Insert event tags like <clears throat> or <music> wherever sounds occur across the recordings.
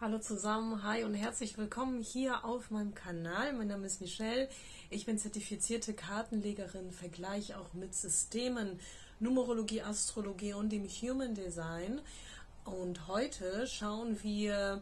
Hallo zusammen, hi und herzlich willkommen hier auf meinem Kanal. Mein Name ist Michelle. Ich bin zertifizierte Kartenlegerin, Vergleich auch mit Systemen, Numerologie, Astrologie und dem Human Design. Und heute schauen wir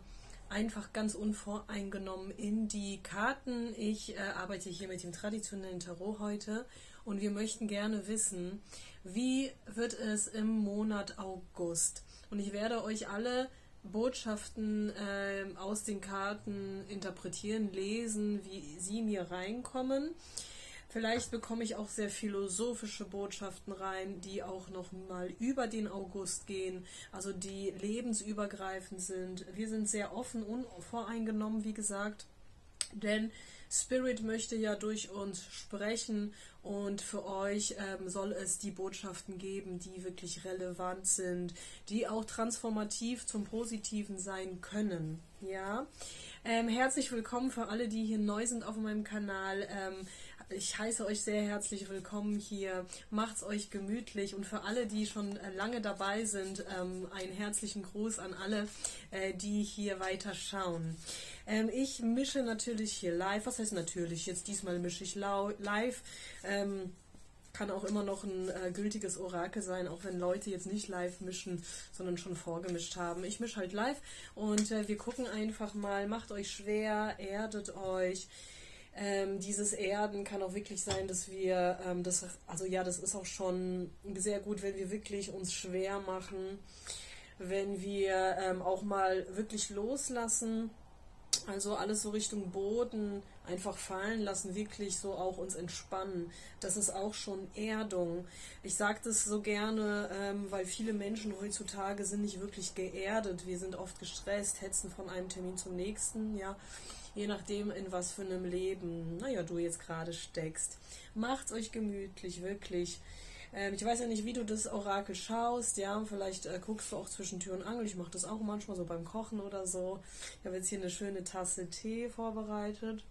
einfach ganz unvoreingenommen in die Karten. Ich äh, arbeite hier mit dem traditionellen Tarot heute und wir möchten gerne wissen, wie wird es im Monat August? Und ich werde euch alle Botschaften äh, aus den Karten interpretieren, lesen, wie sie mir reinkommen. Vielleicht bekomme ich auch sehr philosophische Botschaften rein, die auch noch mal über den August gehen, also die lebensübergreifend sind. Wir sind sehr offen und voreingenommen, wie gesagt, denn Spirit möchte ja durch uns sprechen und für euch ähm, soll es die Botschaften geben, die wirklich relevant sind, die auch transformativ zum Positiven sein können. Ja, ähm, herzlich willkommen für alle, die hier neu sind auf meinem Kanal. Ähm, ich heiße euch sehr herzlich willkommen hier. Macht's euch gemütlich und für alle, die schon äh, lange dabei sind, ähm, einen herzlichen Gruß an alle, äh, die hier weiter schauen. Ähm, ich mische natürlich hier live. Was heißt natürlich? Jetzt diesmal mische ich live. Ähm, kann auch immer noch ein äh, gültiges Orakel sein, auch wenn Leute jetzt nicht live mischen, sondern schon vorgemischt haben. Ich mische halt live und äh, wir gucken einfach mal. Macht euch schwer, erdet euch. Ähm, dieses Erden kann auch wirklich sein, dass wir, ähm, das, also ja, das ist auch schon sehr gut, wenn wir wirklich uns schwer machen, wenn wir ähm, auch mal wirklich loslassen, also alles so Richtung Boden einfach fallen lassen, wirklich so auch uns entspannen. Das ist auch schon Erdung. Ich sage das so gerne, ähm, weil viele Menschen heutzutage sind nicht wirklich geerdet. Wir sind oft gestresst, hetzen von einem Termin zum nächsten, ja je nachdem, in was für einem Leben, naja, du jetzt gerade steckst. Macht's euch gemütlich, wirklich. Ähm, ich weiß ja nicht, wie du das Orakel schaust, ja, vielleicht äh, guckst du auch zwischen Tür und Angel. Ich mache das auch manchmal so beim Kochen oder so. Ich habe jetzt hier eine schöne Tasse Tee vorbereitet.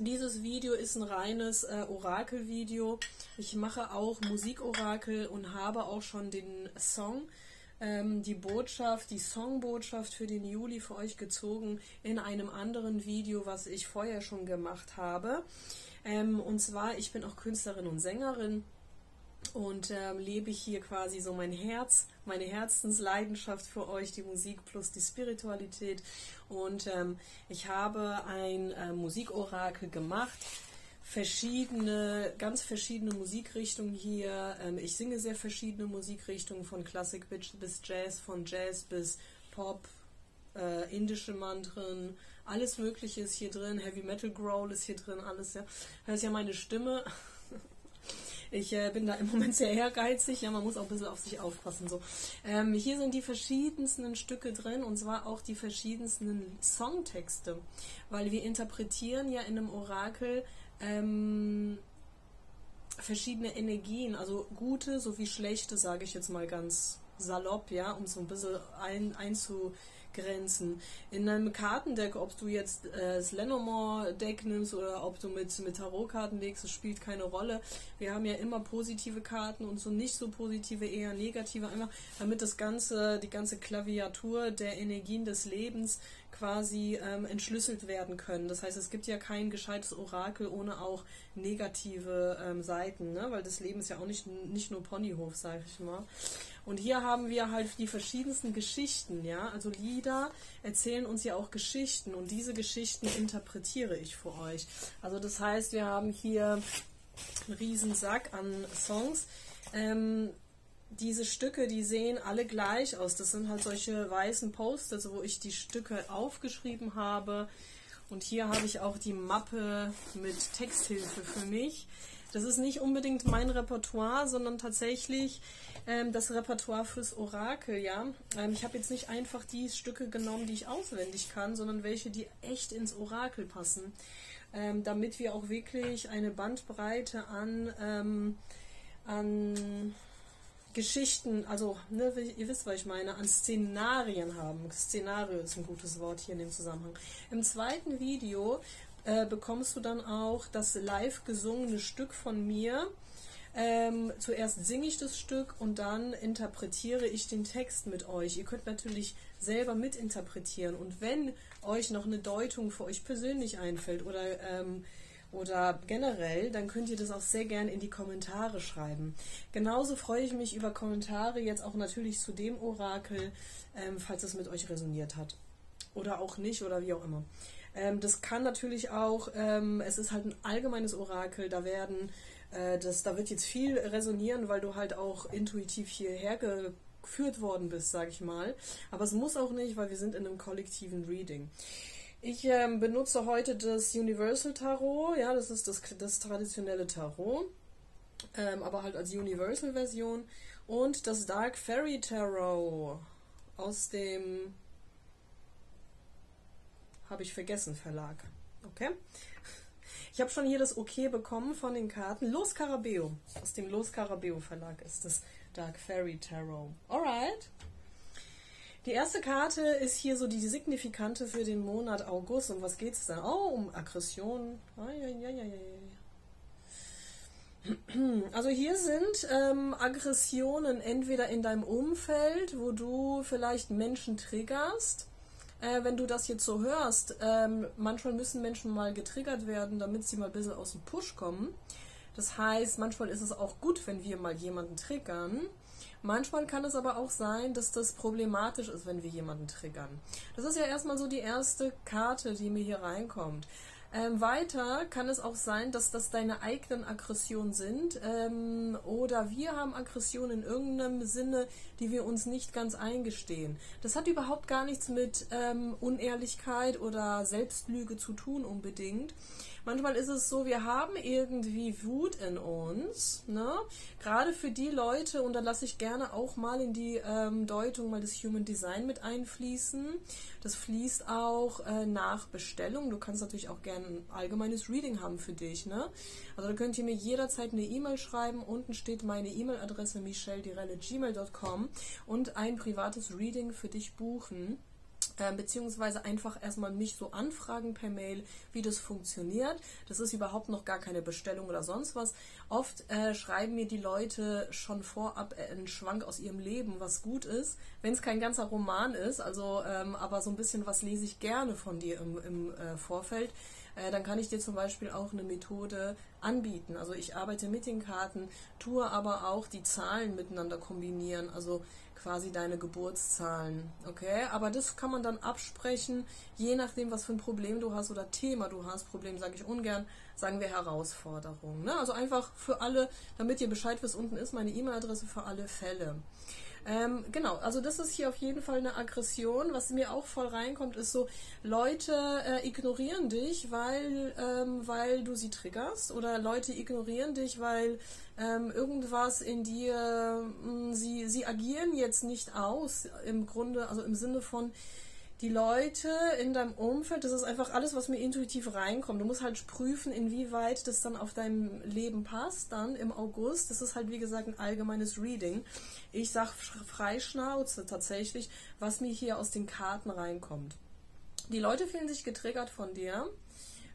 Dieses Video ist ein reines äh, Orakel-Video. Ich mache auch Musikorakel und habe auch schon den Song ähm, die Botschaft, die Songbotschaft für den Juli für euch gezogen in einem anderen Video, was ich vorher schon gemacht habe. Ähm, und zwar, ich bin auch Künstlerin und Sängerin und ähm, lebe hier quasi so mein Herz, meine Herzensleidenschaft für euch, die Musik plus die Spiritualität. Und ähm, ich habe ein äh, Musikorakel gemacht verschiedene, ganz verschiedene Musikrichtungen hier. Ähm, ich singe sehr verschiedene Musikrichtungen, von Klassik bis Jazz, von Jazz bis Pop, äh, indische Mantren, alles Mögliche ist hier drin. Heavy Metal Growl ist hier drin, alles. Ja. Hörst ja meine Stimme. <laughs> Ich äh, bin da im Moment sehr ehrgeizig, ja, man muss auch ein bisschen auf sich aufpassen. So. Ähm, hier sind die verschiedensten Stücke drin und zwar auch die verschiedensten Songtexte, weil wir interpretieren ja in einem Orakel ähm, verschiedene Energien, also gute sowie schlechte, sage ich jetzt mal ganz salopp, ja, um so ein bisschen ein, einzugrenzen. In einem Kartendeck, ob du jetzt äh, das Lenormand-Deck nimmst oder ob du mit, mit Tarotkarten legst, das spielt keine Rolle. Wir haben ja immer positive Karten und so nicht so positive, eher negative, einfach damit das ganze, die ganze Klaviatur der Energien des Lebens quasi ähm, entschlüsselt werden können. Das heißt, es gibt ja kein gescheites Orakel ohne auch negative ähm, Seiten, ne? weil das Leben ist ja auch nicht, nicht nur Ponyhof, sage ich mal. Und hier haben wir halt die verschiedensten Geschichten, ja. Also Lieder erzählen uns ja auch Geschichten und diese Geschichten interpretiere ich für euch. Also das heißt, wir haben hier einen riesen Sack an Songs. Ähm, diese Stücke, die sehen alle gleich aus. Das sind halt solche weißen Posters, wo ich die Stücke aufgeschrieben habe. Und hier habe ich auch die Mappe mit Texthilfe für mich. Das ist nicht unbedingt mein Repertoire, sondern tatsächlich ähm, das Repertoire fürs Orakel, ja. Ähm, ich habe jetzt nicht einfach die Stücke genommen, die ich auswendig kann, sondern welche, die echt ins Orakel passen. Ähm, damit wir auch wirklich eine Bandbreite an, ähm, an Geschichten, also ne, ihr wisst, was ich meine, an Szenarien haben. Szenario ist ein gutes Wort hier in dem Zusammenhang. Im zweiten Video äh, bekommst du dann auch das live gesungene Stück von mir, Ähm, zuerst singe ich das Stück und dann interpretiere ich den Text mit euch. Ihr könnt natürlich selber mitinterpretieren und wenn euch noch eine Deutung für euch persönlich einfällt oder ähm, oder generell, dann könnt ihr das auch sehr gerne in die Kommentare schreiben. Genauso freue ich mich über Kommentare jetzt auch natürlich zu dem Orakel, ähm, falls es mit euch resoniert hat. Oder auch nicht oder wie auch immer. Ähm, das kann natürlich auch, ähm, es ist halt ein allgemeines Orakel, da werden, äh, das, da wird jetzt viel resonieren, weil du halt auch intuitiv hierher geführt worden bist, sag ich mal. Aber es muss auch nicht, weil wir sind in einem kollektiven Reading. Ich ähm, benutze heute das Universal Tarot, ja, das ist das, das traditionelle Tarot, ähm, aber halt als Universal-Version. Und das Dark Fairy Tarot aus dem, habe ich vergessen, Verlag. Okay? Ich habe schon hier das Okay bekommen von den Karten. Los Carabeo, aus dem Los Carabeo Verlag ist das Dark Fairy Tarot. Alright. Die erste Karte ist hier so die signifikante für den Monat August. Um was geht es da? Oh, um Aggression. Also hier sind ähm, Aggressionen entweder in deinem Umfeld, wo du vielleicht Menschen triggerst. Äh, wenn du das jetzt so hörst, ähm, manchmal müssen Menschen mal getriggert werden, damit sie mal ein bisschen aus dem Push kommen. Das heißt, manchmal ist es auch gut, wenn wir mal jemanden triggern. Manchmal kann es aber auch sein, dass das problematisch ist, wenn wir jemanden triggern. Das ist ja erstmal so die erste Karte, die mir hier reinkommt. Ähm, weiter kann es auch sein, dass das deine eigenen Aggressionen sind ähm, oder wir haben Aggressionen in irgendeinem Sinne, die wir uns nicht ganz eingestehen. Das hat überhaupt gar nichts mit ähm, Unehrlichkeit oder Selbstlüge zu tun unbedingt. Manchmal ist es so, wir haben irgendwie Wut in uns, ne? Gerade für die Leute, und da lasse ich gerne auch mal in die ähm, Deutung mal das Human Design mit einfließen. Das fließt auch äh, nach Bestellung. Du kannst natürlich auch gerne ein allgemeines Reading haben für dich, ne? Also da könnt ihr mir jederzeit eine E-Mail schreiben. Unten steht meine E-Mail-Adresse michelledirelle.gmail.com und ein privates Reading für dich buchen. Ähm, beziehungsweise einfach erstmal mich so anfragen per Mail, wie das funktioniert. Das ist überhaupt noch gar keine Bestellung oder sonst was. Oft äh, schreiben mir die Leute schon vorab einen Schwank aus ihrem Leben, was gut ist, wenn es kein ganzer Roman ist, also ähm, aber so ein bisschen was lese ich gerne von dir im, im äh, Vorfeld äh, dann kann ich dir zum Beispiel auch eine Methode anbieten. Also ich arbeite mit den Karten, tue aber auch die Zahlen miteinander kombinieren. Also quasi deine Geburtszahlen. Okay, aber das kann man dann absprechen, je nachdem, was für ein Problem du hast oder Thema du hast. Problem sage ich ungern, sagen wir Herausforderung. Ne? Also einfach für alle, damit ihr Bescheid wisst, unten ist meine E-Mail-Adresse für alle Fälle. Ähm, genau, also das ist hier auf jeden Fall eine Aggression. Was mir auch voll reinkommt, ist so, Leute äh, ignorieren dich, weil, ähm, weil du sie triggerst oder Leute ignorieren dich, weil ähm, irgendwas in dir, mh, mm, sie, sie agieren jetzt nicht aus, im Grunde, also im Sinne von, die Leute in deinem Umfeld, das ist einfach alles, was mir intuitiv reinkommt. Du musst halt prüfen, inwieweit das dann auf deinem Leben passt, dann im August. Das ist halt, wie gesagt, ein allgemeines Reading. Ich sag Freischnauze tatsächlich, was mir hier aus den Karten reinkommt. Die Leute fühlen sich getriggert von dir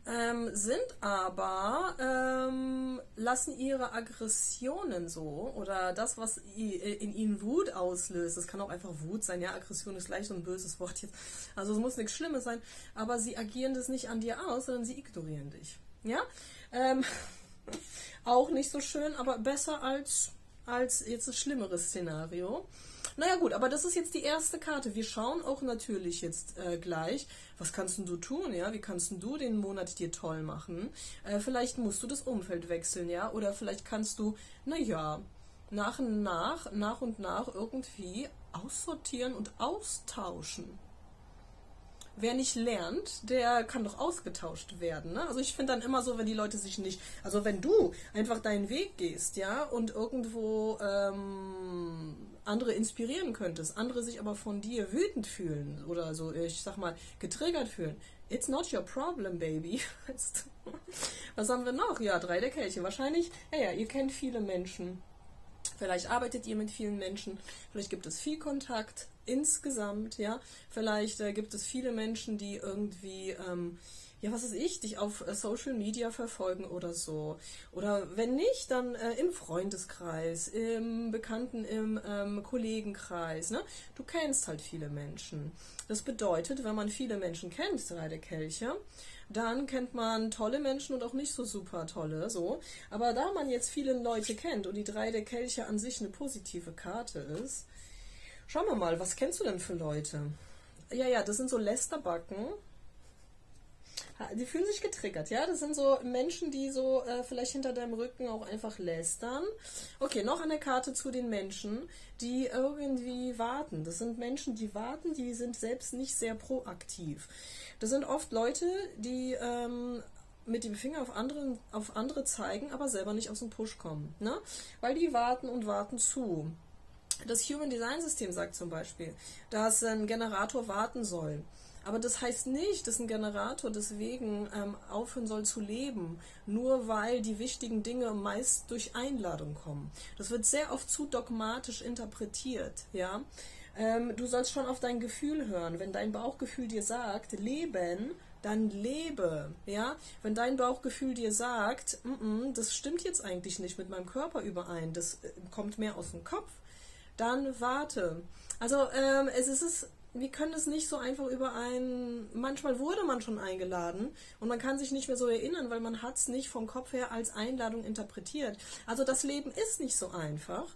ähm, sind aber, ähm, lassen ihre Aggressionen so oder das, was in ihnen Wut auslöst, das kann auch einfach Wut sein, ja, Aggression ist gleich so ein böses Wort jetzt, also es muss nichts Schlimmes sein, aber sie agieren das nicht an dir aus, sondern sie ignorieren dich, ja, ähm, <laughs> auch nicht so schön, aber besser als, als jetzt ein schlimmeres Szenario. Naja gut, aber das ist jetzt die erste Karte. Wir schauen auch natürlich jetzt äh, gleich, was kannst du tun, ja? Wie kannst du den Monat dir toll machen? Äh, vielleicht musst du das Umfeld wechseln, ja? Oder vielleicht kannst du, naja, nach und nach, nach und nach irgendwie aussortieren und austauschen wer nicht lernt, der kann doch ausgetauscht werden. Ne? Also ich finde dann immer so, wenn die Leute sich nicht, also wenn du einfach deinen Weg gehst, ja, und irgendwo ähm, andere inspirieren könntest, andere sich aber von dir wütend fühlen oder so, ich sag mal, getriggert fühlen. It's not your problem, baby. <laughs> Was haben wir noch? Ja, drei der Kelche. Wahrscheinlich, ja, ja, ihr kennt viele Menschen. Vielleicht arbeitet ihr mit vielen Menschen, vielleicht gibt es viel Kontakt insgesamt, ja. Vielleicht äh, gibt es viele Menschen, die irgendwie, ähm, ja, was weiß ich, dich auf äh, Social Media verfolgen oder so. Oder wenn nicht, dann äh, im Freundeskreis, im Bekannten, im ähm, Kollegenkreis, ne? Du kennst halt viele Menschen. Das bedeutet, wenn man viele Menschen kennt, drei der Kelche, dann kennt man tolle Menschen und auch nicht so super tolle, so. Aber da man jetzt viele Leute kennt und die drei der Kelche an sich eine positive Karte ist, schauen wir mal, was kennst du denn für Leute? Ja, ja, das sind so Lästerbacken. Die fühlen sich getriggert, ja? Das sind so Menschen, die so äh, vielleicht hinter deinem Rücken auch einfach lästern. Okay, noch eine Karte zu den Menschen, die irgendwie warten. Das sind Menschen, die warten, die sind selbst nicht sehr proaktiv. Das sind oft Leute, die ähm, mit dem Finger auf andere, auf andere zeigen, aber selber nicht aus dem Push kommen. Ne? Weil die warten und warten zu. Das Human Design System sagt zum Beispiel, dass ein Generator warten soll. Aber das heißt nicht, dass ein Generator deswegen ähm, aufhören soll zu leben, nur weil die wichtigen Dinge meist durch Einladung kommen. Das wird sehr oft zu dogmatisch interpretiert, ja. Ähm, du sollst schon auf dein Gefühl hören. Wenn dein Bauchgefühl dir sagt, leben, dann lebe, ja. Wenn dein Bauchgefühl dir sagt, mm -mm, das stimmt jetzt eigentlich nicht mit meinem Körper überein, das äh, kommt mehr aus dem Kopf, dann warte. Also ähm, es ist wir können es nicht so einfach über ein. Manchmal wurde man schon eingeladen und man kann sich nicht mehr so erinnern, weil man hat es nicht vom Kopf her als Einladung interpretiert. Also das Leben ist nicht so einfach.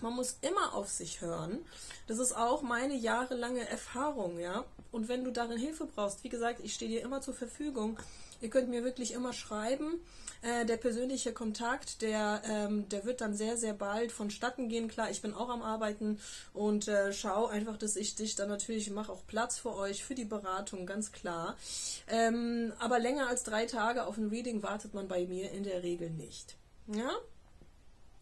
Man muss immer auf sich hören. Das ist auch meine jahrelange Erfahrung, ja. Und wenn du darin Hilfe brauchst, wie gesagt, ich stehe dir immer zur Verfügung. Ihr könnt mir wirklich immer schreiben. Äh, der persönliche Kontakt, der, ähm, der wird dann sehr, sehr bald vonstatten gehen. Klar, ich bin auch am Arbeiten und äh, schau einfach, dass ich dich dann natürlich mache auch Platz für euch, für die Beratung, ganz klar. Ähm, aber länger als drei Tage auf ein Reading wartet man bei mir in der Regel nicht. Ja?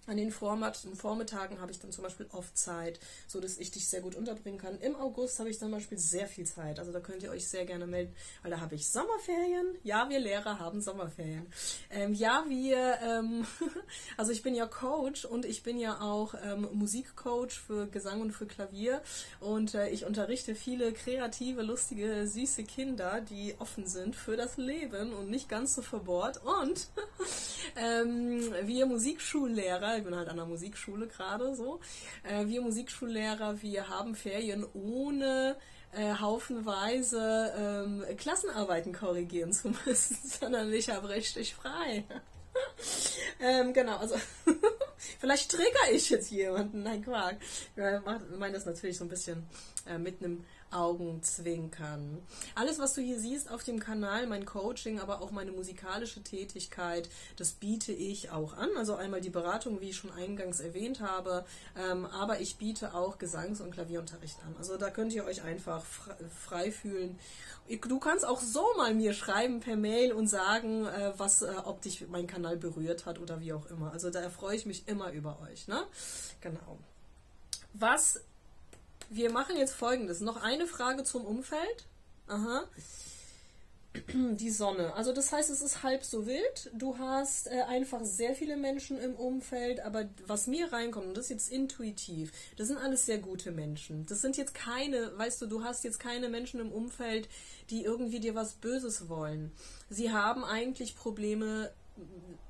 An den Vormittagen habe ich dann zum Beispiel oft Zeit, so dass ich dich sehr gut unterbringen kann. Im August habe ich zum Beispiel sehr viel Zeit. Also da könnt ihr euch sehr gerne melden, weil da habe ich Sommerferien. Ja, wir Lehrer haben Sommerferien. Ähm, ja, wir, ähm, <laughs> also ich bin ja Coach und ich bin ja auch ähm, Musikcoach für Gesang und für Klavier. Und äh, ich unterrichte viele kreative, lustige, süße Kinder, die offen sind für das Leben und nicht ganz so verbohrt. Und <laughs> ähm, wir Musikschullehrer, ich bin halt an der Musikschule gerade so. Äh, wir Musikschullehrer, wir haben Ferien ohne äh, haufenweise ähm, Klassenarbeiten korrigieren zu müssen, <laughs> sondern ich habe richtig frei. <laughs> ähm, genau, also <laughs> vielleicht trigger ich jetzt jemanden. Nein, Quark. Ich meine das natürlich so ein bisschen äh, mit einem Augenzwinkern. Alles, was du hier siehst auf dem Kanal, mein Coaching, aber auch meine musikalische Tätigkeit, das biete ich auch an. Also einmal die Beratung, wie ich schon eingangs erwähnt habe, ähm, aber ich biete auch Gesangs- und Klavierunterricht an. Also da könnt ihr euch einfach frei fühlen. Du kannst auch so mal mir schreiben per Mail und sagen, äh, was, äh, ob dich mein Kanal berührt hat oder wie auch immer. Also da freue ich mich immer über euch. Ne? Genau. Was wir machen jetzt folgendes. Noch eine Frage zum Umfeld. Aha. <clears throat> Die Sonne. Also das heißt, es ist halb so wild. Du hast äh, einfach sehr viele Menschen im Umfeld, aber was mir reinkommt, und das ist jetzt intuitiv, das sind alles sehr gute Menschen. Das sind jetzt keine, weißt du, du hast jetzt keine Menschen im Umfeld, die irgendwie dir was Böses wollen. Sie haben eigentlich Probleme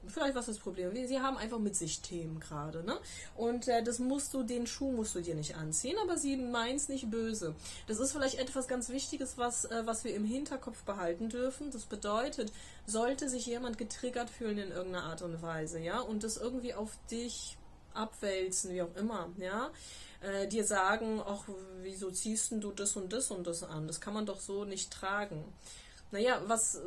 vielleicht was das Problem. Sie haben einfach mit sich Themen gerade, ne? Und äh, das musst du, den Schuh musst du dir nicht anziehen, aber sie meint nicht böse. Das ist vielleicht etwas ganz Wichtiges, was, äh, was wir im Hinterkopf behalten dürfen. Das bedeutet, sollte sich jemand getriggert fühlen in irgendeiner Art und Weise, ja, und das irgendwie auf dich abwälzen, wie auch immer, ja, äh, dir sagen, ach, wieso ziehst du das und das und das an? Das kann man doch so nicht tragen. Naja, was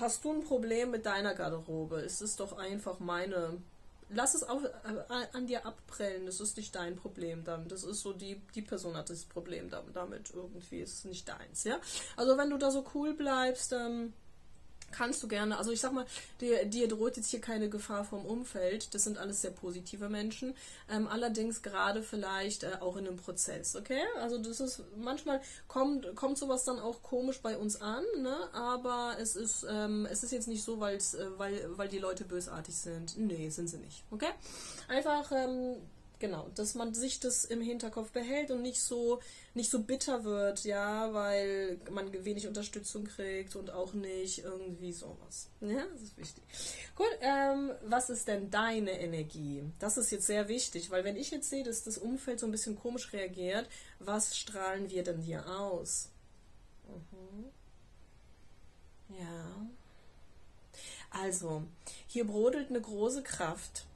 hast du ein Problem mit deiner Garderobe? Es ist doch einfach meine. Lass es auch äh, an dir abprellen. Das ist nicht dein Problem dann. Das ist so, die, die Person hat das Problem damit irgendwie. Es ist nicht deins, ja? Also wenn du da so cool bleibst, ähm, kannst du gerne, also ich sag mal, dir, dir droht jetzt hier keine Gefahr vom Umfeld. Das sind alles sehr positive Menschen. Ähm, allerdings gerade vielleicht äh, auch in einem Prozess, okay? Also das ist, manchmal kommt, kommt sowas dann auch komisch bei uns an, ne? Aber es ist, ähm, es ist jetzt nicht so, äh, weil, weil die Leute bösartig sind. Nee, sind sie nicht, okay? Einfach, ähm, genau, dass man sich das im Hinterkopf behält und nicht so nicht so bitter wird, ja, weil man wenig Unterstützung kriegt und auch nicht irgendwie sowas. Ja, das ist wichtig. Gut, ähm, was ist denn deine Energie? Das ist jetzt sehr wichtig, weil wenn ich jetzt sehe, dass das Umfeld so ein bisschen komisch reagiert, was strahlen wir denn hier aus? Mhm. Ja. Also, hier brodelt eine große Kraft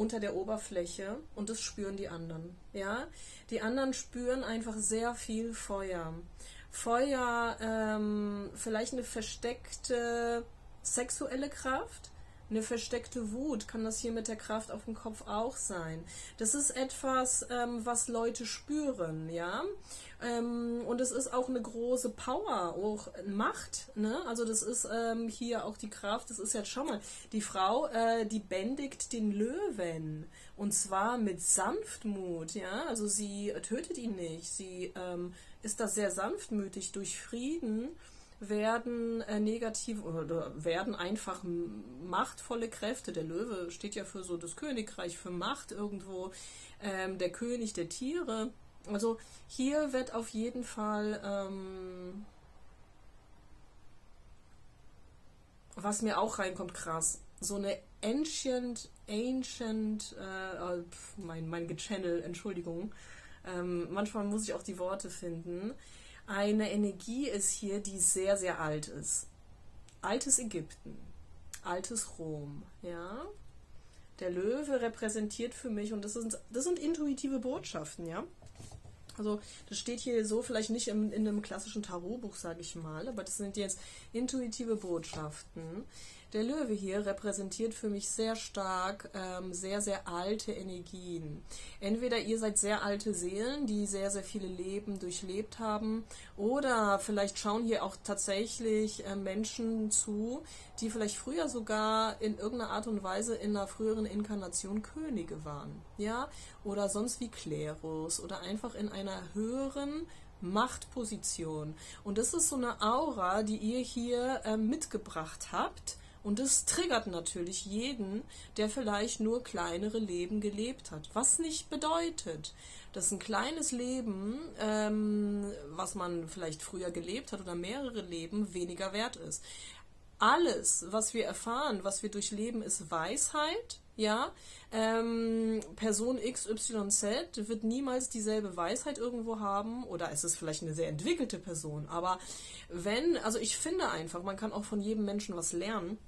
unter der Oberfläche und das spüren die anderen. Ja, die anderen spüren einfach sehr viel Feuer. Feuer, ähm, vielleicht eine versteckte sexuelle Kraft, eine versteckte Wut kann das hier mit der Kraft auf dem Kopf auch sein. Das ist etwas, ähm, was Leute spüren, ja. Ähm, und es ist auch eine große Power, auch Macht. Ne? Also das ist ähm, hier auch die Kraft. Das ist jetzt schau mal, die Frau, äh, die bändigt den Löwen und zwar mit Sanftmut. Ja, also sie tötet ihn nicht. Sie ähm, ist da sehr sanftmütig durch Frieden werden äh, negativ oder werden einfach machtvolle Kräfte. Der Löwe steht ja für so das Königreich, für Macht irgendwo, ähm, der König der Tiere. Also hier wird auf jeden Fall, ähm, was mir auch reinkommt, krass, so eine ancient, ancient, äh, äh mein, mein Gechannel, Entschuldigung, ähm, manchmal muss ich auch die Worte finden, eine Energie ist hier, die sehr, sehr alt ist. Altes Ägypten, altes Rom, ja. Der Löwe repräsentiert für mich, und das sind, das sind intuitive Botschaften, ja. Also das steht hier so vielleicht nicht im, in einem klassischen Tarotbuch, sage ich mal, aber das sind jetzt intuitive Botschaften, der Löwe hier repräsentiert für mich sehr stark ähm, sehr, sehr alte Energien. Entweder ihr seid sehr alte Seelen, die sehr, sehr viele Leben durchlebt haben, oder vielleicht schauen hier auch tatsächlich äh, Menschen zu, die vielleicht früher sogar in irgendeiner Art und Weise in einer früheren Inkarnation Könige waren. Ja, oder sonst wie Klerus oder einfach in einer höheren Machtposition. Und das ist so eine Aura, die ihr hier äh, mitgebracht habt und es triggert natürlich jeden, der vielleicht nur kleinere Leben gelebt hat. Was nicht bedeutet, dass ein kleines Leben, ähm, was man vielleicht früher gelebt hat oder mehrere Leben, weniger wert ist. Alles, was wir erfahren, was wir durchleben, ist Weisheit. Ja, ähm, Person XYZ wird niemals dieselbe Weisheit irgendwo haben oder es ist vielleicht eine sehr entwickelte Person. Aber wenn, also ich finde einfach, man kann auch von jedem Menschen was lernen.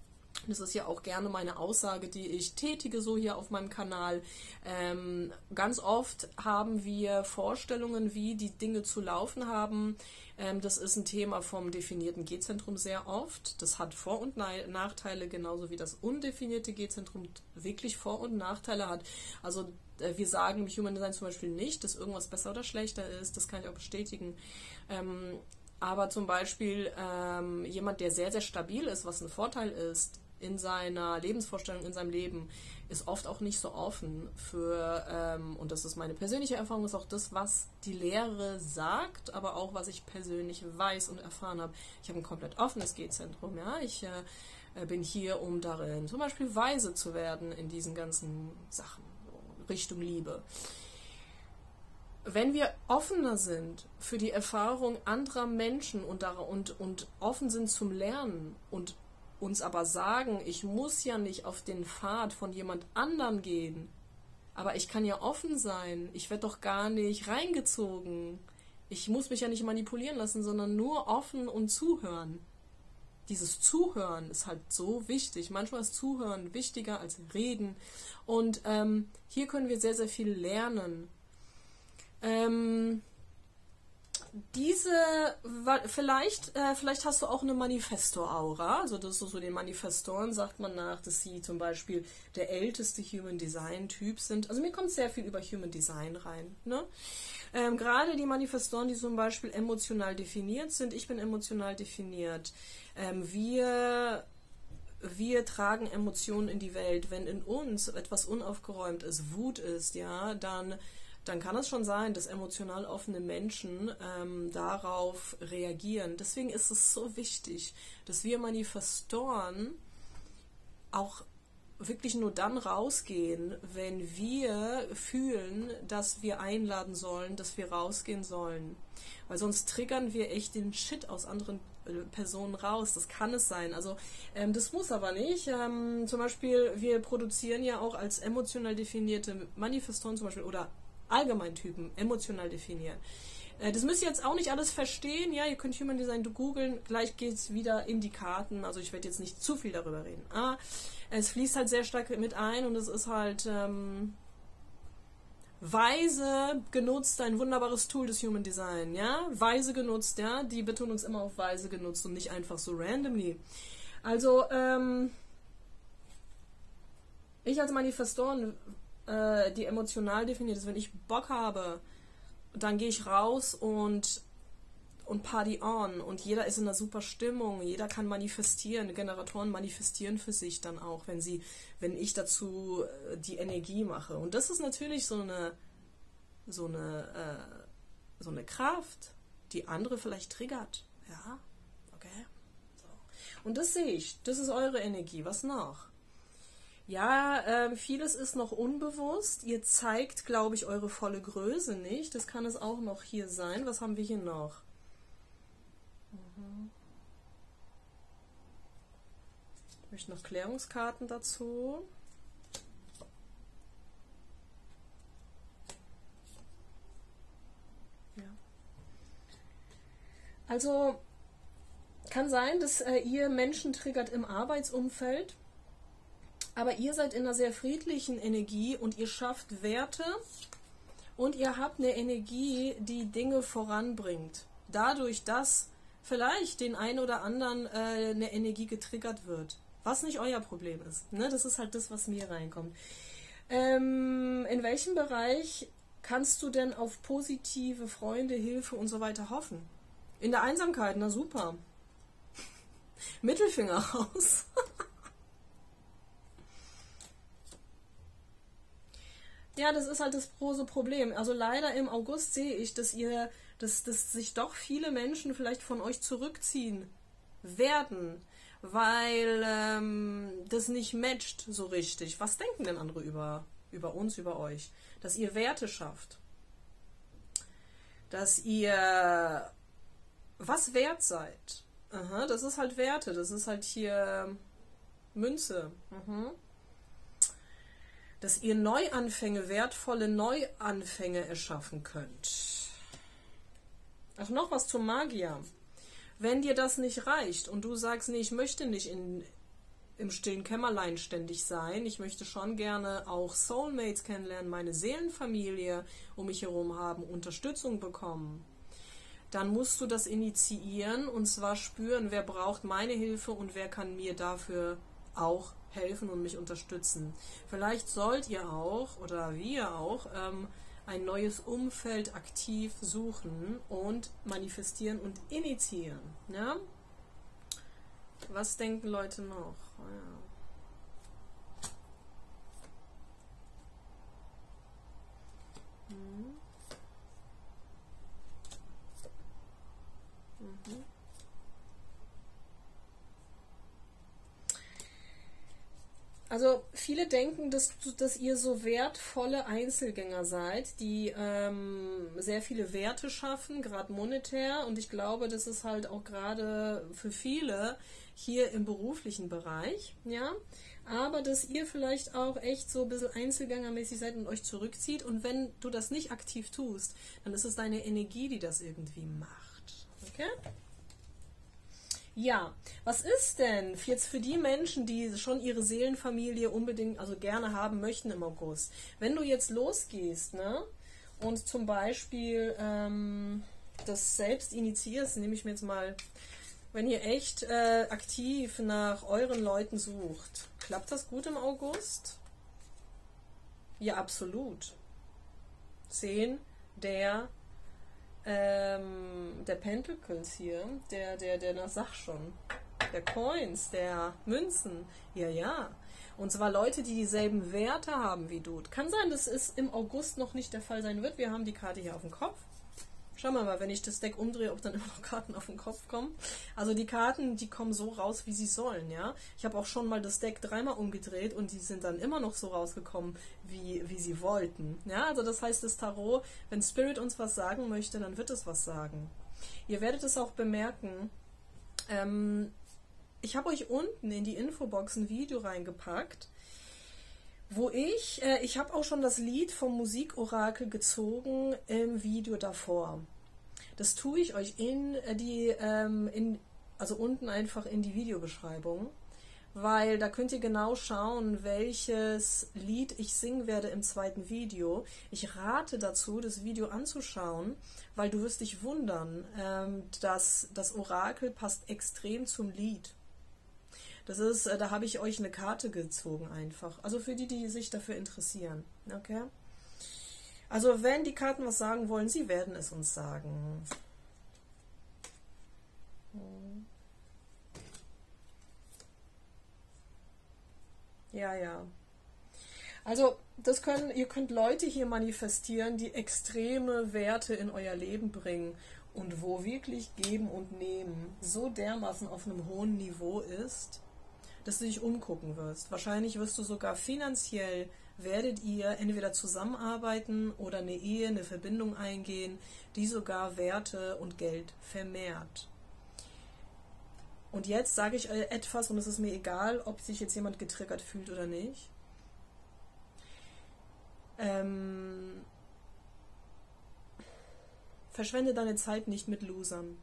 Das ist ja auch gerne meine Aussage, die ich tätige, so hier auf meinem Kanal. Ähm, ganz oft haben wir Vorstellungen, wie die Dinge zu laufen haben. Ähm, das ist ein Thema vom definierten G-Zentrum sehr oft. Das hat Vor- und Nachteile, genauso wie das undefinierte G-Zentrum wirklich Vor- und Nachteile hat. Also äh, wir sagen im Human Design zum Beispiel nicht, dass irgendwas besser oder schlechter ist. Das kann ich auch bestätigen. Ähm, aber zum Beispiel ähm, jemand, der sehr, sehr stabil ist, was ein Vorteil ist, in seiner Lebensvorstellung, in seinem Leben, ist oft auch nicht so offen für, ähm, und das ist meine persönliche Erfahrung, ist auch das, was die Lehre sagt, aber auch was ich persönlich weiß und erfahren habe. Ich habe ein komplett offenes G-Zentrum, ja. Ich äh, bin hier, um darin zum Beispiel weise zu werden in diesen ganzen Sachen, Richtung Liebe. Wenn wir offener sind für die Erfahrung anderer Menschen und, und, und offen sind zum Lernen und uns aber sagen, ich muss ja nicht auf den Pfad von jemand anderem gehen, aber ich kann ja offen sein, ich werde doch gar nicht reingezogen. Ich muss mich ja nicht manipulieren lassen, sondern nur offen und zuhören. Dieses Zuhören ist halt so wichtig. Manchmal ist Zuhören wichtiger als Reden. Und ähm, hier können wir sehr, sehr viel lernen. Ähm, diese, vielleicht, äh, vielleicht hast du auch eine Manifestor-Aura. Also das ist so den Manifestoren sagt man nach, dass sie zum Beispiel der älteste Human Design-Typ sind. Also mir kommt sehr viel über Human Design rein. Ne? Ähm, Gerade die Manifestoren, die zum Beispiel emotional definiert sind. Ich bin emotional definiert. Ähm, wir wir tragen Emotionen in die Welt. Wenn in uns etwas unaufgeräumt ist, Wut ist, ja, dann dann kann es schon sein, dass emotional offene Menschen ähm, darauf reagieren. Deswegen ist es so wichtig, dass wir Manifestoren auch wirklich nur dann rausgehen, wenn wir fühlen, dass wir einladen sollen, dass wir rausgehen sollen. Weil sonst triggern wir echt den Shit aus anderen äh, Personen raus. Das kann es sein. Also ähm, das muss aber nicht. Ähm, zum Beispiel, wir produzieren ja auch als emotional definierte Manifestoren zum Beispiel oder Allgemeintypen emotional definieren. Äh, das müsst ihr jetzt auch nicht alles verstehen. Ja, ihr könnt Human Design googeln. Gleich geht es wieder in die Karten. Also ich werde jetzt nicht zu viel darüber reden. Aber es fließt halt sehr stark mit ein und es ist halt ähm, weise genutzt, ein wunderbares Tool des Human Design. Ja, weise genutzt. Ja, die Betonung ist immer auf weise genutzt und nicht einfach so randomly. Also ähm, ich als Manifestoren, äh, die emotional definiert ist, wenn ich Bock habe, dann gehe ich raus und und Party on und jeder ist in einer super Stimmung, jeder kann manifestieren, Generatoren manifestieren für sich dann auch, wenn sie, wenn ich dazu äh, die Energie mache. Und das ist natürlich so eine, so eine, äh, so eine Kraft, die andere vielleicht triggert. Ja, okay. So. Und das sehe ich, das ist eure Energie. Was noch? Ja, äh, vieles ist noch unbewusst. Ihr zeigt, glaube ich, eure volle Größe nicht. Das kann es auch noch hier sein. Was haben wir hier noch? Ich möchte noch Klärungskarten dazu. Ja. Also kann sein, dass äh, ihr Menschen triggert im Arbeitsumfeld aber ihr seid in einer sehr friedlichen Energie und ihr schafft Werte und ihr habt eine Energie, die Dinge voranbringt. Dadurch, dass vielleicht den einen oder anderen äh, eine Energie getriggert wird. Was nicht euer Problem ist. Ne? Das ist halt das, was mir reinkommt. Ähm, in welchem Bereich kannst du denn auf positive Freunde, Hilfe und so weiter hoffen? In der Einsamkeit, na super. <laughs> Mittelfinger raus. <laughs> Ja, das ist halt das große Problem. Also leider im August sehe ich, dass ihr, dass, dass sich doch viele Menschen vielleicht von euch zurückziehen werden, weil ähm, das nicht matcht so richtig. Was denken denn andere über, über uns, über euch? Dass ihr Werte schafft. Dass ihr was wert seid. Aha, das ist halt Werte. Das ist halt hier Münze. Mhm dass ihr Neuanfänge, wertvolle Neuanfänge erschaffen könnt. Ach, noch was zum Magier. Wenn dir das nicht reicht und du sagst, nee, ich möchte nicht in, im stillen Kämmerlein ständig sein, ich möchte schon gerne auch Soulmates kennenlernen, meine Seelenfamilie um mich herum haben, Unterstützung bekommen, dann musst du das initiieren und zwar spüren, wer braucht meine Hilfe und wer kann mir dafür auch helfen und mich unterstützen. Vielleicht sollt ihr auch oder wir auch ähm, ein neues Umfeld aktiv suchen und manifestieren und initiieren. Ja? Was denken Leute noch? Ja. Mhm. Mhm. Also viele denken, dass, dass ihr so wertvolle Einzelgänger seid, die ähm, sehr viele Werte schaffen, gerade monetär. Und ich glaube, das ist halt auch gerade für viele hier im beruflichen Bereich, ja. Aber dass ihr vielleicht auch echt so ein bisschen einzelgängermäßig seid und euch zurückzieht. Und wenn du das nicht aktiv tust, dann ist es deine Energie, die das irgendwie macht. Okay? Ja, was ist denn jetzt für die Menschen, die schon ihre Seelenfamilie unbedingt, also gerne haben möchten im August? Wenn du jetzt losgehst, ne, und zum Beispiel ähm, das selbst initiierst, nehme ich mir jetzt mal, wenn ihr echt äh, aktiv nach euren Leuten sucht, klappt das gut im August? Ja, absolut. Zehn der ähm, der Pentacles hier, der, der, der, das sag schon, der Coins, der Münzen, ja, ja. Und zwar Leute, die dieselben Werte haben wie du. Kann sein, dass es im August noch nicht der Fall sein wird. Wir haben die Karte hier auf dem Kopf. Schauen wir mal, wenn ich das Deck umdrehe, ob dann <laughs> immer noch Karten auf den Kopf kommen. Also die Karten, die kommen so raus, wie sie sollen, ja. Ich habe auch schon mal das Deck dreimal umgedreht und die sind dann immer noch so rausgekommen, wie, wie sie wollten. Ja, also das heißt, das Tarot, wenn Spirit uns was sagen möchte, dann wird es was sagen. Ihr werdet es auch bemerken, ähm, ich habe euch unten in die Infobox ein Video reingepackt, wo ich, äh, ich habe auch schon das Lied vom Musikorakel gezogen im Video davor. Das tue ich euch in äh, die, ähm, in, also unten einfach in die Videobeschreibung, weil da könnt ihr genau schauen, welches Lied ich singen werde im zweiten Video. Ich rate dazu, das Video anzuschauen, weil du wirst dich wundern, ähm, dass das Orakel passt extrem zum Lied. Das ist, äh, da habe ich euch eine Karte gezogen einfach. Also für die, die sich dafür interessieren. Okay? Also wenn die Karten was sagen wollen, sie werden es uns sagen. Ja, ja. Also, das können, ihr könnt Leute hier manifestieren, die extreme Werte in euer Leben bringen und wo wirklich geben und nehmen so dermaßen auf einem hohen Niveau ist, dass du dich umgucken wirst. Wahrscheinlich wirst du sogar finanziell, werdet ihr entweder zusammenarbeiten oder eine Ehe, eine Verbindung eingehen, die sogar Werte und Geld vermehrt. Und jetzt sage ich etwas und es ist mir egal, ob sich jetzt jemand getriggert fühlt oder nicht. Ähm, verschwende deine Zeit nicht mit Losern.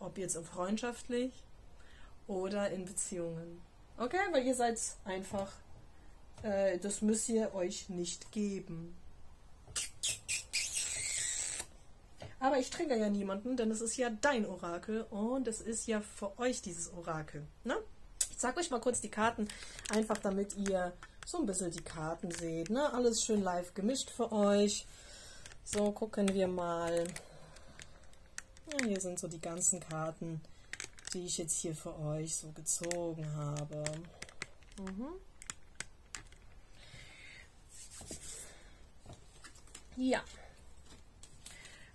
Ob jetzt freundschaftlich oder in Beziehungen. Okay, weil ihr seid einfach, äh, das müsst ihr euch nicht geben. Aber ich trigger ja niemanden, denn es ist ja dein Orakel und es ist ja für euch dieses Orakel. Ne? Ich zeige euch mal kurz die Karten, einfach damit ihr so ein bisschen die Karten seht. Ne? Alles schön live gemischt für euch. So, gucken wir mal. Ja, hier sind so die ganzen Karten die ich jetzt hier für euch so gezogen habe. Mhm. Ja.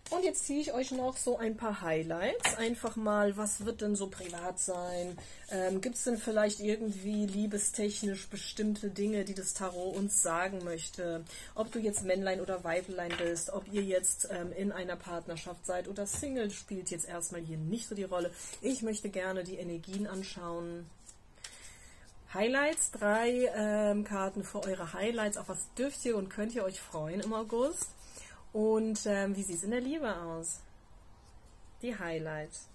Und jetzt ziehe ich euch noch so ein paar Highlights. Einfach mal, was wird denn so privat sein? Ähm, Gibt es denn vielleicht irgendwie liebestechnisch bestimmte Dinge, die das Tarot uns sagen möchte? Ob du jetzt Männlein oder Weiblein bist, ob ihr jetzt ähm, in einer Partnerschaft seid oder Single, spielt jetzt erstmal hier nicht so die Rolle. Ich möchte gerne die Energien anschauen. Highlights, drei ähm, Karten für eure Highlights. Auf was dürft ihr und könnt ihr euch freuen im August? Und ähm, wie sieht es in der Liebe aus? Die Highlights.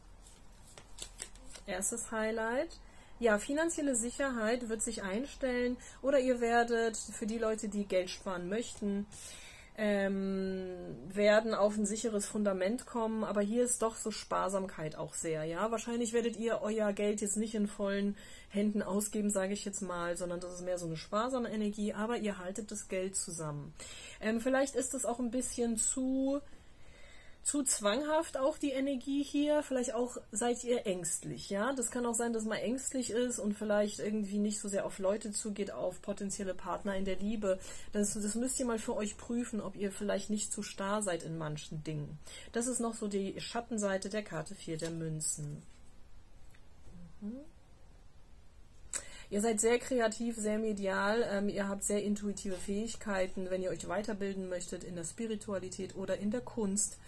Erstes Highlight. Ja, finanzielle Sicherheit wird sich einstellen oder ihr werdet für die Leute, die Geld sparen möchten, ähm, werden auf ein sicheres Fundament kommen, aber hier ist doch so Sparsamkeit auch sehr, ja. Wahrscheinlich werdet ihr euer Geld jetzt nicht in vollen Händen ausgeben, sage ich jetzt mal, sondern das ist mehr so eine sparsame Energie, aber ihr haltet das Geld zusammen. Ähm, vielleicht ist es auch ein bisschen zu zu zwanghaft auch die Energie hier. Vielleicht auch seid ihr ängstlich, ja. Das kann auch sein, dass man ängstlich ist und vielleicht irgendwie nicht so sehr auf Leute zugeht, auf potenzielle Partner in der Liebe. Das, das müsst ihr mal für euch prüfen, ob ihr vielleicht nicht zu starr seid in manchen Dingen. Das ist noch so die Schattenseite der Karte 4 der Münzen. Mhm. Ihr seid sehr kreativ, sehr medial, ähm, ihr habt sehr intuitive Fähigkeiten, wenn ihr euch weiterbilden möchtet in der Spiritualität oder in der Kunst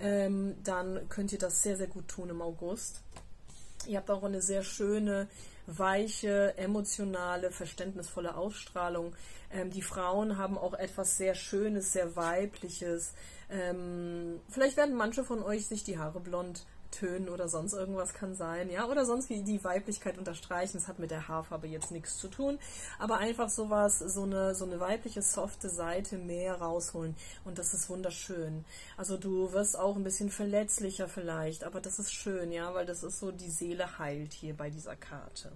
ähm, dann könnt ihr das sehr, sehr gut tun im August. Ihr habt auch eine sehr schöne, weiche, emotionale, verständnisvolle Ausstrahlung. Ähm, die Frauen haben auch etwas sehr Schönes, sehr Weibliches. Ähm, vielleicht werden manche von euch sich die Haare blond Tönen oder sonst irgendwas kann sein, ja, oder sonst wie die Weiblichkeit unterstreichen. Das hat mit der Haarfarbe jetzt nichts zu tun, aber einfach sowas, so eine, so eine weibliche, softe Seite mehr rausholen und das ist wunderschön. Also du wirst auch ein bisschen verletzlicher vielleicht, aber das ist schön, ja, weil das ist so, die Seele heilt hier bei dieser Karte.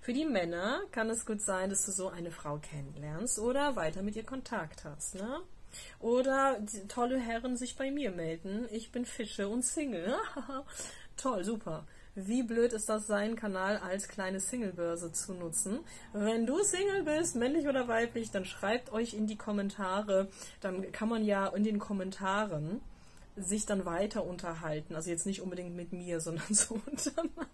Für die Männer kann es gut sein, dass du so eine Frau kennenlernst oder weiter mit ihr Kontakt hast, ne? Oder tolle Herren sich bei mir melden. Ich bin Fische und Single. <laughs> Toll, super. Wie blöd ist das, seinen Kanal als kleine Singlebörse zu nutzen? Wenn du Single bist, männlich oder weiblich, dann schreibt euch in die Kommentare. Dann kann man ja in den Kommentaren sich dann weiter unterhalten. Also jetzt nicht unbedingt mit mir, sondern <laughs> so untereinander.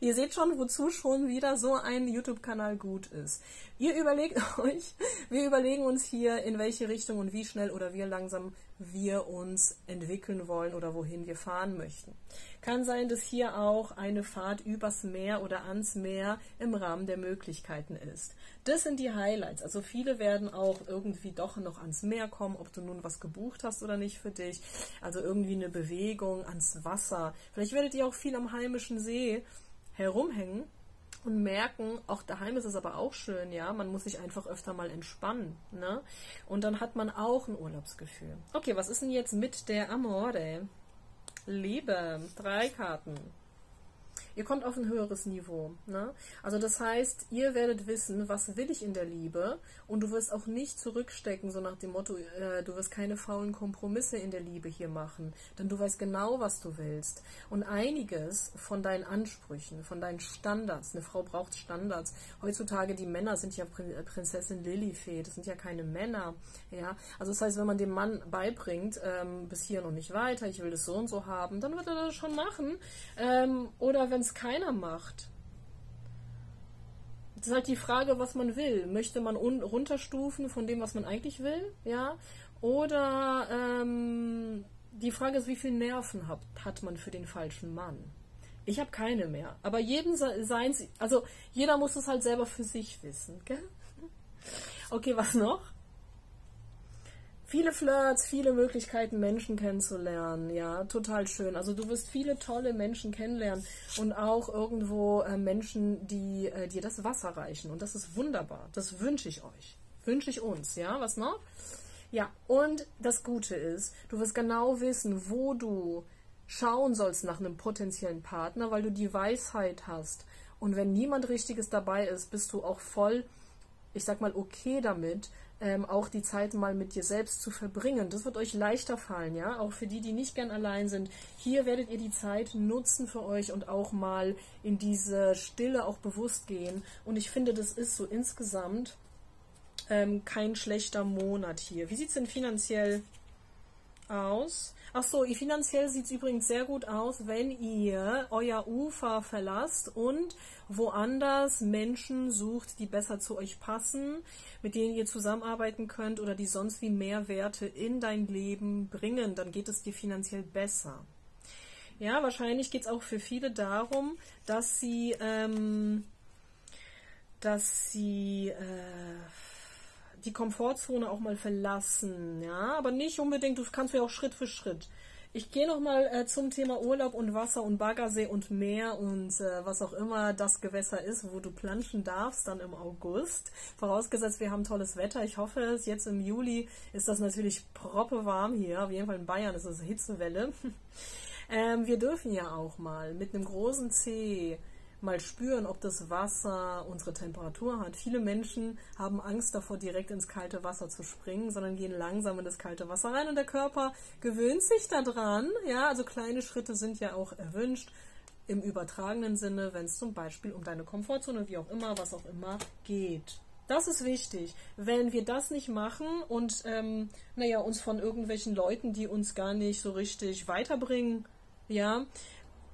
Ihr seht schon, wozu schon wieder so ein YouTube-Kanal gut ist. Ihr überlegt <laughs> euch, wir überlegen uns hier, in welche Richtung und wie schnell oder wie langsam wir uns entwickeln wollen oder wohin wir fahren möchten. Kann sein, dass hier auch eine Fahrt übers Meer oder ans Meer im Rahmen der Möglichkeiten ist. Das sind die Highlights. Also viele werden auch irgendwie doch noch ans Meer kommen, ob du nun was gebucht hast oder nicht für dich. Also irgendwie eine Bewegung ans Wasser. Vielleicht werdet ihr auch viel am heimischen See herumhängen und merken, auch daheim ist es aber auch schön, ja, man muss sich einfach öfter mal entspannen, ne? Und dann hat man auch ein Urlaubsgefühl. Okay, was ist denn jetzt mit der Amore? Liebe, drei Karten. Ihr kommt auf ein höheres Niveau. Ne? Also das heißt, ihr werdet wissen, was will ich in der Liebe und du wirst auch nicht zurückstecken, so nach dem Motto, äh, du wirst keine faulen Kompromisse in der Liebe hier machen, denn du weißt genau, was du willst. Und einiges von deinen Ansprüchen, von deinen Standards, eine Frau braucht Standards. Heutzutage, die Männer sind ja äh, Prinzessin Lilifee, das sind ja keine Männer. Ja? Also das heißt, wenn man dem Mann beibringt, ähm, bis hier noch nicht weiter, ich will das so und so haben, dann wird er das schon machen. Ähm, oder wenn es keiner macht. Das ist halt die Frage, was man will. Möchte man runterstufen von dem, was man eigentlich will? Ja? Oder ähm, die Frage ist, wie viel Nerven hat, hat man für den falschen Mann? Ich habe keine mehr. Aber jeden seins, also jeder muss es halt selber für sich wissen. Gell? Okay, was noch? Viele Flirts, viele Möglichkeiten, Menschen kennenzulernen. Ja, total schön. Also du wirst viele tolle Menschen kennenlernen und auch irgendwo äh, Menschen, die äh, dir das Wasser reichen. Und das ist wunderbar. Das wünsche ich euch. Wünsche ich uns. Ja, was noch? Ja, und das Gute ist, du wirst genau wissen, wo du schauen sollst nach einem potenziellen Partner, weil du die Weisheit hast. Und wenn niemand Richtiges dabei ist, bist du auch voll, ich sag mal, okay damit, ähm, auch die Zeit mal mit dir selbst zu verbringen. Das wird euch leichter fallen, ja, auch für die, die nicht gern allein sind. Hier werdet ihr die Zeit nutzen für euch und auch mal in diese Stille auch bewusst gehen. Und ich finde, das ist so insgesamt ähm, kein schlechter Monat hier. Wie sieht es denn finanziell aus? Ach so, finanziell sieht es übrigens sehr gut aus, wenn ihr euer Ufer verlasst und woanders Menschen sucht, die besser zu euch passen, mit denen ihr zusammenarbeiten könnt oder die sonst wie Mehrwerte in dein Leben bringen, dann geht es dir finanziell besser. Ja, wahrscheinlich geht es auch für viele darum, dass sie, ähm, dass sie äh, die Komfortzone auch mal verlassen, ja, aber nicht unbedingt, du kannst ja auch Schritt für Schritt. Ich gehe nochmal äh, zum Thema Urlaub und Wasser und Baggersee und Meer und äh, was auch immer das Gewässer ist, wo du planschen darfst, dann im August. Vorausgesetzt, wir haben tolles Wetter. Ich hoffe es. Jetzt im Juli ist das natürlich proppe warm hier. Auf jeden Fall in Bayern ist es Hitzewelle. <laughs> ähm, wir dürfen ja auch mal mit einem großen C mal spüren, ob das Wasser unsere Temperatur hat. Viele Menschen haben Angst davor, direkt ins kalte Wasser zu springen, sondern gehen langsam in das kalte Wasser rein und der Körper gewöhnt sich daran. Ja, also kleine Schritte sind ja auch erwünscht im übertragenen Sinne, wenn es zum Beispiel um deine Komfortzone, wie auch immer, was auch immer geht. Das ist wichtig. Wenn wir das nicht machen und ähm, naja, uns von irgendwelchen Leuten, die uns gar nicht so richtig weiterbringen, ja,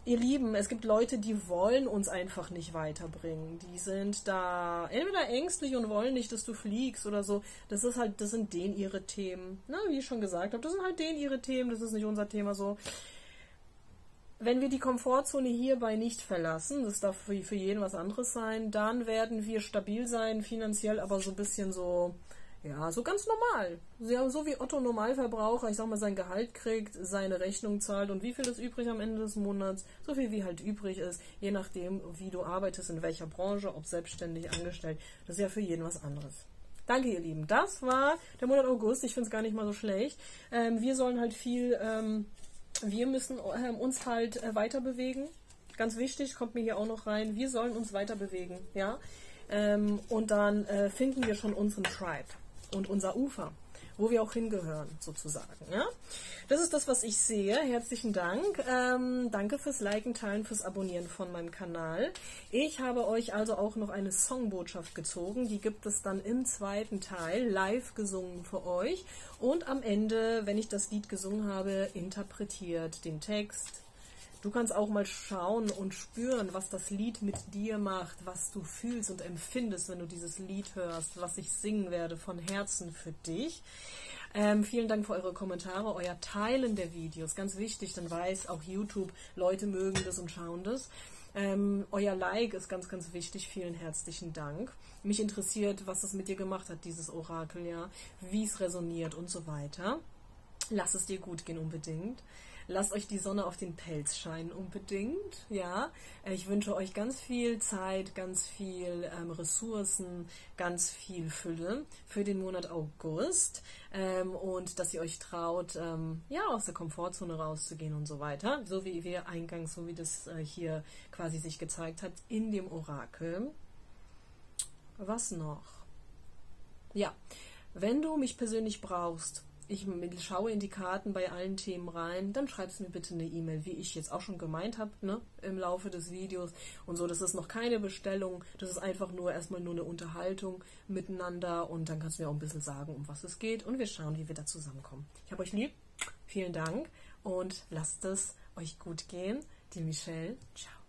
ihr Lieben, es gibt Leute, die wollen uns einfach nicht weiterbringen. Die sind da entweder ängstlich und wollen nicht, dass du fliegst oder so. Das ist halt, das sind denen ihre Themen. Na, wie ich schon gesagt habe, das sind halt denen ihre Themen, das ist nicht unser Thema so. Wenn wir die Komfortzone hierbei nicht verlassen, das darf für, für jeden was anderes sein, dann werden wir stabil sein, finanziell aber so ein bisschen so, ja, so ganz normal. So wie Otto Normalverbraucher, ich sag mal, sein Gehalt kriegt, seine Rechnung zahlt und wie viel ist übrig am Ende des Monats? So viel wie halt übrig ist, je nachdem, wie du arbeitest, in welcher Branche, ob selbstständig, angestellt. Das ist ja für jeden was anderes. Danke, ihr Lieben. Das war der Monat August. Ich finde es gar nicht mal so schlecht. Ähm, wir sollen halt viel, ähm, wir müssen ähm, uns halt äh, weiter bewegen. Ganz wichtig, kommt mir hier auch noch rein. Wir sollen uns weiter bewegen, ja. Ähm, und dann äh, finden wir schon unseren Tribe und unser Ufer. wo wir auch hingehören, sozusagen. Ja? Das ist das, was ich sehe. Herzlichen Dank. Ähm, danke fürs Liken, Teilen, fürs Abonnieren von meinem Kanal. Ich habe euch also auch noch eine Songbotschaft gezogen. Die gibt es dann im zweiten Teil live gesungen für euch. Und am Ende, wenn ich das Lied gesungen habe, interpretiert den Text, Du kannst auch mal schauen und spüren, was das Lied mit dir macht, was du fühlst und empfindest, wenn du dieses Lied hörst, was ich singen werde von Herzen für dich. Ähm, vielen Dank für eure Kommentare, euer Teilen der Videos, ganz wichtig, dann weiß auch YouTube, Leute mögen das und schauen das. Ähm, euer Like ist ganz, ganz wichtig. Vielen herzlichen Dank. Mich interessiert, was das mit dir gemacht hat, dieses Orakel, ja, wie es resoniert und so weiter. Lass es dir gut gehen unbedingt. Lasst euch die Sonne auf den Pelz scheinen unbedingt. Ja, ich wünsche euch ganz viel Zeit, ganz viel ähm, Ressourcen, ganz viel Fülle für den Monat August ähm, und dass ihr euch traut, ähm, ja, aus der Komfortzone rauszugehen und so weiter. So wie wir eingangs, so wie das äh, hier quasi sich gezeigt hat in dem Orakel. Was noch? Ja, wenn du mich persönlich brauchst, ich schaue in die Karten bei allen Themen rein, dann schreibst mir bitte eine E-Mail, wie ich jetzt auch schon gemeint habe, ne, im Laufe des Videos und so. Das ist noch keine Bestellung, das ist einfach nur erstmal nur eine Unterhaltung miteinander und dann kannst du mir auch ein bisschen sagen, um was es geht und wir schauen, wie wir da zusammenkommen. Ich habe euch lieb, vielen Dank und lasst es euch gut gehen. Die Michelle, ciao.